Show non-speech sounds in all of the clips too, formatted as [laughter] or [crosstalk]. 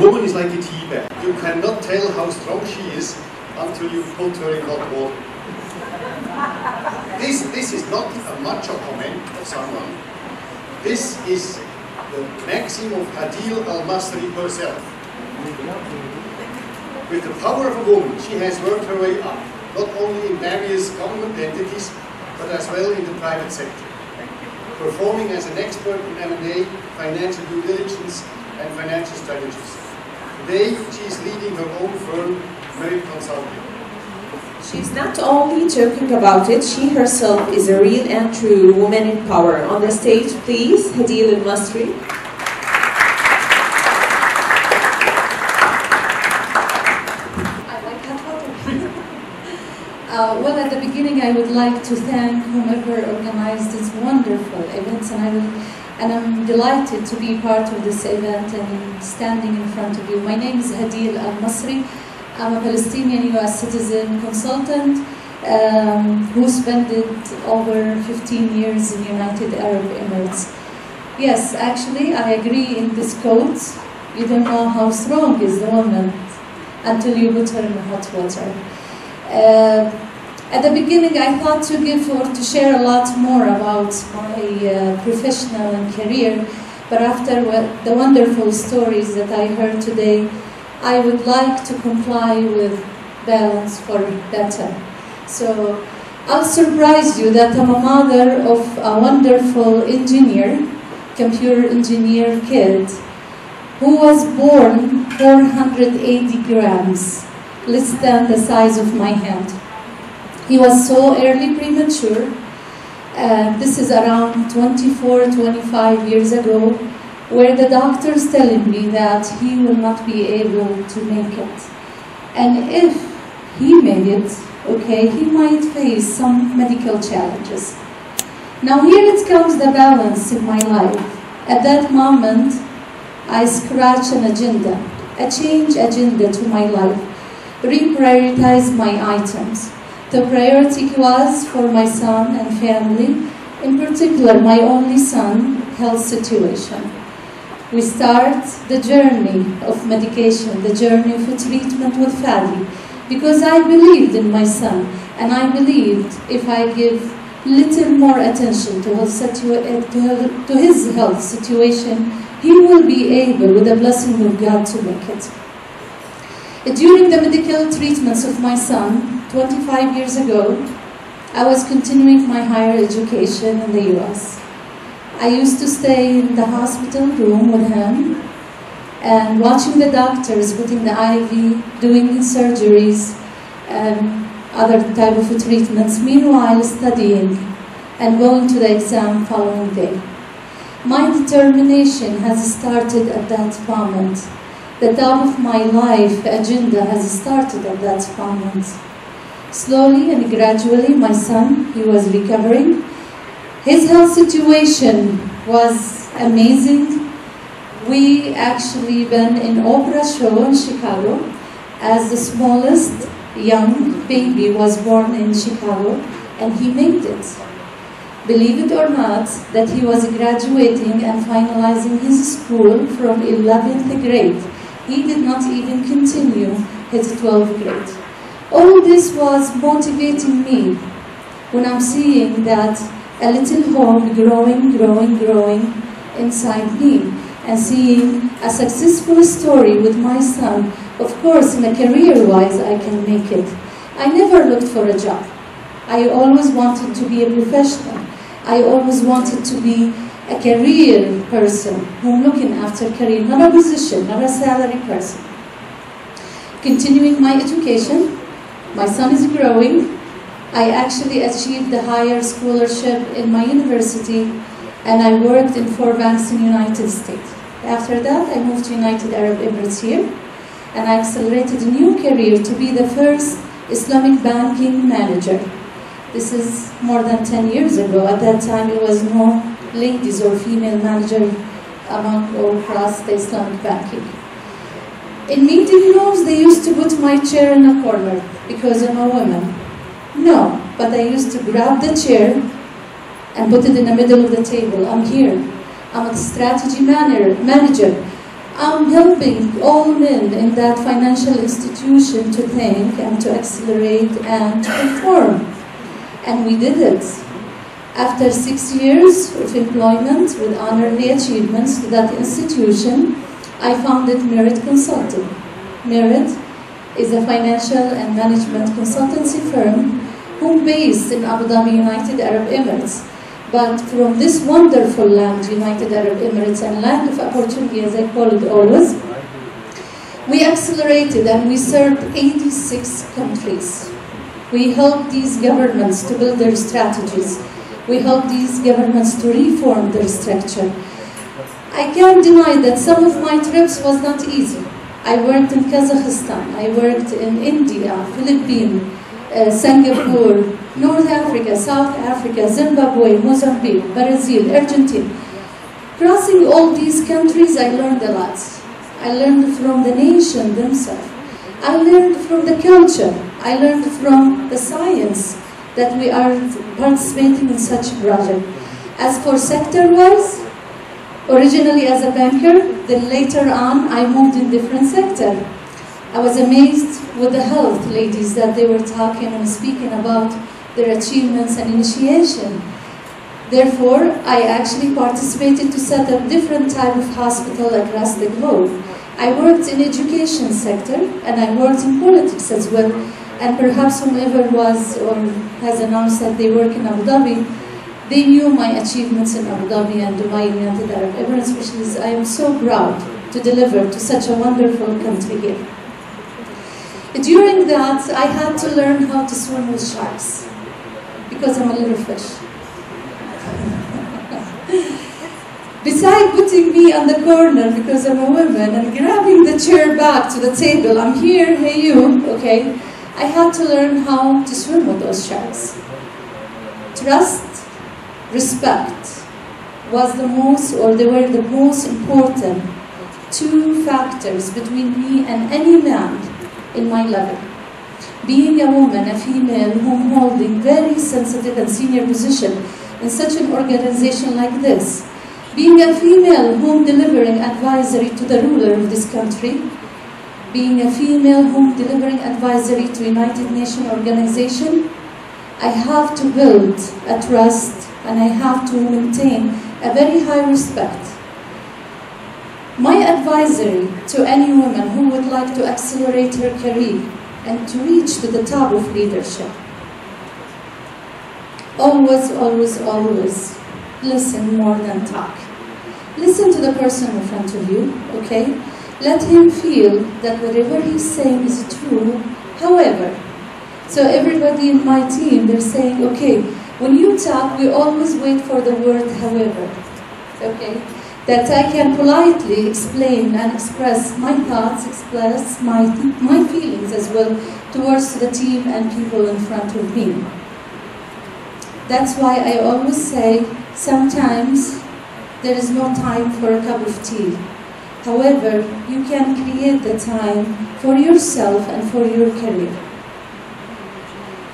empty tea bag. You cannot tell how strong she is until you put her in hot water. This, this is not a macho comment of someone. This is the maxim of Hadeel AlMasri herself. With the power of a woman, she has worked her way up, not only in various government entities, but as well in the private sector, performing as an expert in M&A, financial due diligence, and financial strategies. Today, she is leading her own firm, Merit Consulting. She's not only talking about it, she herself is a real and true woman in power. On the stage, please, Hadeel AlMasri. [laughs] Uh, well, at the beginning, I would like to thank whomever organized this wonderful event, and I will, and I'm delighted to be part of this event and standing in front of you. My name is Hadeel AlMasri. I'm a Palestinian U.S. citizen consultant um, who spent over 15 years in the United Arab Emirates. Yes, actually, I agree in this quote. You don't know how strong is the woman until you put her in hot water. Uh, at the beginning, I thought to give or to share a lot more about my uh, professional and career, but after the wonderful stories that I heard today, I would like to comply with balance for better. So I'll surprise you that I'm a mother of a wonderful engineer, computer engineer kid, who was born 480 grams less than the size of my hand. He was so early premature. Uh, this is around 24, 25 years ago, where the doctors telling me that he will not be able to make it. And if he made it, okay, he might face some medical challenges. Now here it comes the balance in my life. At that moment, I scratch an agenda, a change agenda to my life reprioritize my items. The priority was for my son and family, in particular my only son, health situation. We start the journey of medication, the journey of treatment with Fadi, because I believed in my son, and I believed if I give little more attention to his, eh, to his health situation, he will be able, with the blessing of God, to make it. During the medical treatments of my son, 25 years ago, I was continuing my higher education in the US. I used to stay in the hospital room with him and watching the doctors putting the IV, doing surgeries, and other type of treatments, meanwhile studying and going to the exam following day. My determination has started at that moment the top of my life agenda has started at that moment. Slowly and gradually, my son, he was recovering. His health situation was amazing. We actually been in Oprah show in Chicago as the smallest young baby was born in Chicago and he made it. Believe it or not, that he was graduating and finalizing his school from 11th grade he did not even continue his 12th grade. All this was motivating me when I'm seeing that a little hope growing, growing, growing inside me and seeing a successful story with my son. Of course, in a career-wise, I can make it. I never looked for a job. I always wanted to be a professional. I always wanted to be a career person who's looking after career, not a position, not a salary person. Continuing my education, my son is growing. I actually achieved the higher scholarship in my university and I worked in four banks in the United States. After that, I moved to United Arab Emirates here and I accelerated a new career to be the first Islamic banking manager. This is more than 10 years ago. At that time, it was no ladies or female manager among or across the Islamic banking. In meeting rooms, they used to put my chair in a corner because I'm a woman. No, but I used to grab the chair and put it in the middle of the table. I'm here. I'm a strategy manager. I'm helping all men in that financial institution to think and to accelerate and to perform. And we did it. After six years of employment with honorary achievements to that institution, I founded Merit Consulting. Merit is a financial and management consultancy firm home based in Abu Dhabi, United Arab Emirates. But from this wonderful land, United Arab Emirates, and land of opportunity, as I call it always, we accelerated and we served 86 countries. We helped these governments to build their strategies. We help these governments to reform their structure. I can't deny that some of my trips was not easy. I worked in Kazakhstan, I worked in India, Philippines, uh, Singapore, North Africa, South Africa, Zimbabwe, Mozambique, Brazil, Argentina. Crossing all these countries, I learned a lot. I learned from the nation themselves. I learned from the culture. I learned from the science that we are participating in such a project. As for sector-wise, originally as a banker, then later on I moved in different sector. I was amazed with the health ladies that they were talking and speaking about their achievements and initiation. Therefore, I actually participated to set up different type of hospital across the globe. I worked in education sector and I worked in politics as well. And perhaps whomever was or has announced that they work in Abu Dhabi, they knew my achievements in Abu Dhabi and Dubai and United Arab Emirates, which is I am so proud to deliver to such a wonderful country here. During that, I had to learn how to swim with sharks because I'm a little fish. [laughs] Besides putting me on the corner because I'm a woman and grabbing the chair back to the table, I'm here, hey you, okay? I had to learn how to swim with those sharks. Trust, respect was the most, or they were the most important two factors between me and any man in my level. Being a woman, a female, whom holding very sensitive and senior position in such an organization like this, being a female whom delivering advisory to the ruler of this country, being a female whom delivering advisory to United Nations organization, I have to build a trust and I have to maintain a very high respect. My advisory to any woman who would like to accelerate her career and to reach to the top of leadership. Always, always, always listen more than talk. Listen to the person in front of you, okay? Let him feel that whatever he's saying is true. However, so everybody in my team, they're saying, okay, when you talk, we always wait for the word however, okay? That I can politely explain and express my thoughts, express my, my feelings as well towards the team and people in front of me. That's why I always say sometimes there is no time for a cup of tea. However, you can create the time for yourself and for your career.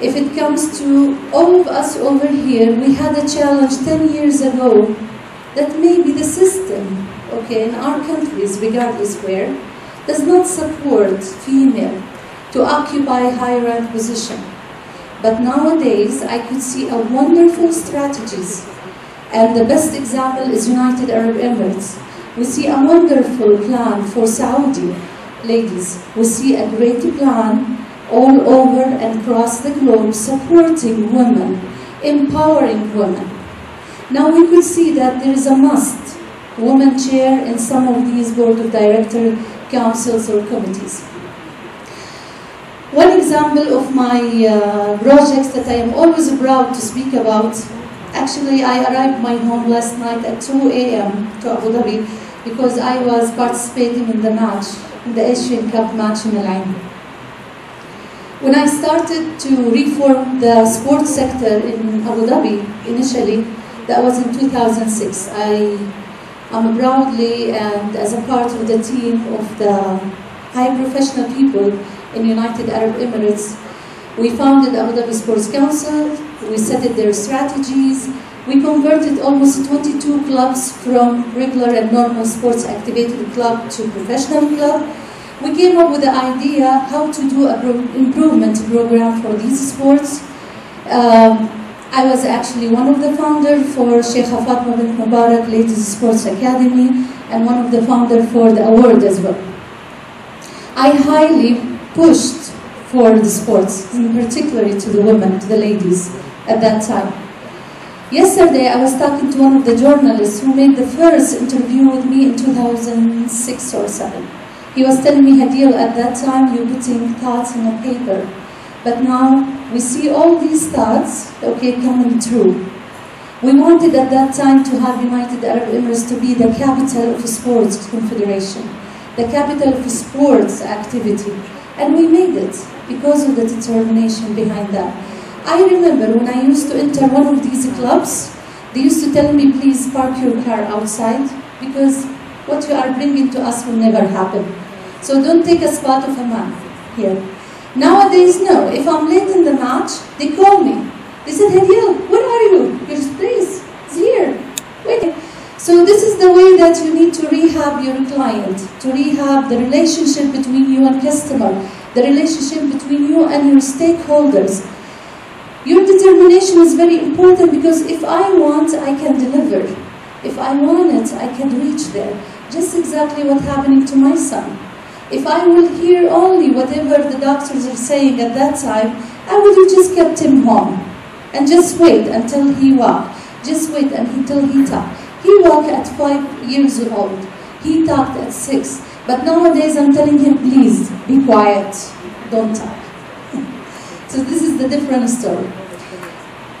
If it comes to all of us over here, we had a challenge 10 years ago that maybe the system, okay, in our countries, regardless where, does not support female to occupy higher rank position. But nowadays, I could see a wonderful strategies. And the best example is United Arab Emirates. We see a wonderful plan for Saudi ladies. We see a great plan all over and across the globe supporting women, empowering women. Now we could see that there is a must woman chair in some of these board of director councils or committees. One example of my uh, projects that I am always proud to speak about, actually I arrived my home last night at 2 a.m. to Abu Dhabi because I was participating in the match, in the Asian Cup match in Al Ain. When I started to reform the sports sector in Abu Dhabi initially, that was in 2006. I am proudly and as a part of the team of the high professional people in United Arab Emirates, we founded Abu Dhabi Sports Council, we set their strategies, We converted almost 22 clubs from regular and normal sports activated club to professional club. We came up with the idea how to do a pro- improvement program for these sports. Um, I was actually one of the founders for Sheikh Fatma bin Mubarak Ladies Sports Academy and one of the founders for the award as well. I highly pushed for the sports, in particularly to the women, to the ladies at that time. Yesterday, I was talking to one of the journalists who made the first interview with me in 2006 or 7. He was telling me, Hadeel, at that time you're putting thoughts in a paper. But now we see all these thoughts, okay, coming true. We wanted at that time to have United Arab Emirates to be the capital of sports confederation, the capital of sports activity. And we made it because of the determination behind that. I remember when I used to enter one of these clubs, they used to tell me, please park your car outside because what you are bringing to us will never happen. So don't take a spot of a man here. Nowadays, no. If I'm late in the match, they call me. They said, Hadeel, where are you? Your place is here. Wait. So this is the way that you need to rehab your client, to rehab the relationship between you and customer, the relationship between you and your stakeholders. Determination is very important because if I want, I can deliver. If I want it, I can reach there. Just exactly what happening to my son. If I will hear only whatever the doctors are saying at that time, I would have just kept him home and just wait until he walked. Just wait until he talked. He walked at five years old. He talked at six. But nowadays I'm telling him, please be quiet, don't talk. [laughs] so this is the different story.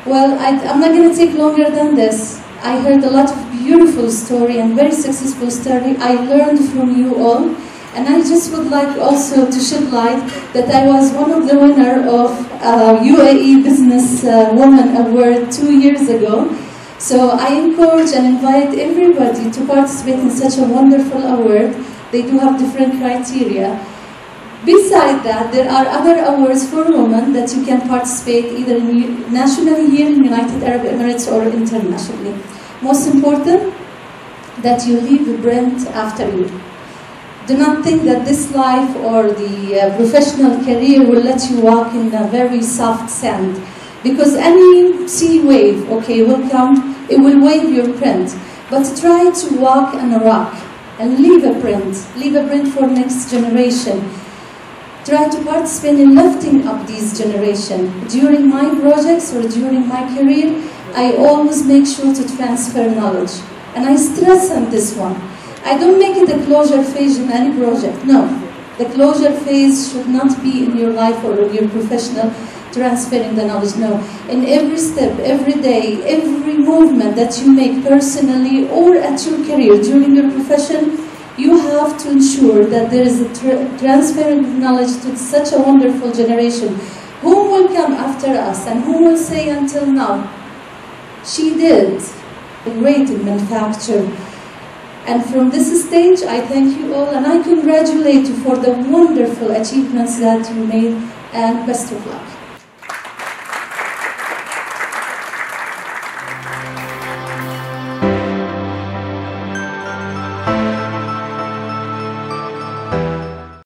Well, I, am not going to take longer than this. I heard a lot of beautiful story and very successful story. I learned from you all. And I just would like also to shed light that I was one of the winner of uh, UAE Business uh, Woman Award two years ago. So I encourage and invite everybody to participate in such a wonderful award. They do have different criteria. Beside that, there are other awards for women that you can participate either nationally here in United Arab Emirates or internationally. Most important, that you leave a brand after you. Do not think that this life or the uh, professional career will let you walk in a very soft sand. Because any sea wave, okay, will come, it will wave your print. But try to walk on a rock and leave a print, leave a print for next generation. Try to participate in lifting up this generation. During my projects or during my career, I always make sure to transfer knowledge. And I stress on this one. I don't make it a closure phase in any project. No. The closure phase should not be in your life or your professional transferring the knowledge. No. In every step, every day, every movement that you make personally or at your career during your profession, you have to ensure that there is a tra- transfer of knowledge to such a wonderful generation. Who will come after us and who will say until now, she did a great in manufacture. And from this stage, I thank you all and I congratulate you for the wonderful achievements that you made and best of luck.